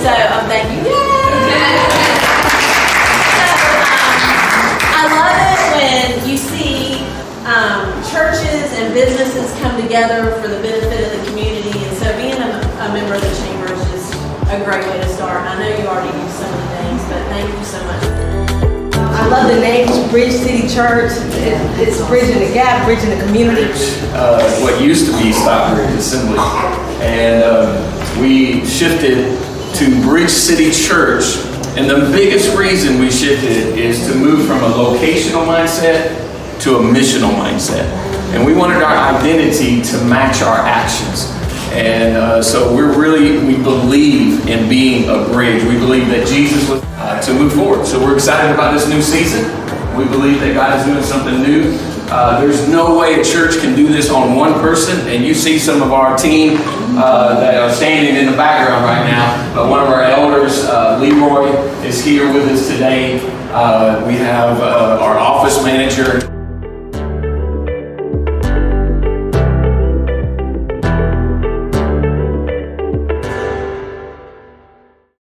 so thank you. Yay! so um, I love it when you see um, churches and businesses come together for the benefit of the community. And so being a, a member of the chamber is just a great way to start. I know you already do some of the things, but thank you so much. I love the name Bridge City Church. It's bridging the gap, bridging the community. Uh, what used to be Stockbridge Assembly, and um, we shifted to Bridge City Church. And the biggest reason we shifted is to move from a locational mindset to a missional mindset. And we wanted our identity to match our actions. And uh, so we're really, we believe in being a bridge. We believe that Jesus was uh, to move forward. So we're excited about this new season. We believe that God is doing something new. Uh, there's no way a church can do this on one person. And you see some of our team uh, that are standing in the background right now. But one of our elders, uh, Leroy, is here with us today. Uh, we have uh, our office manager.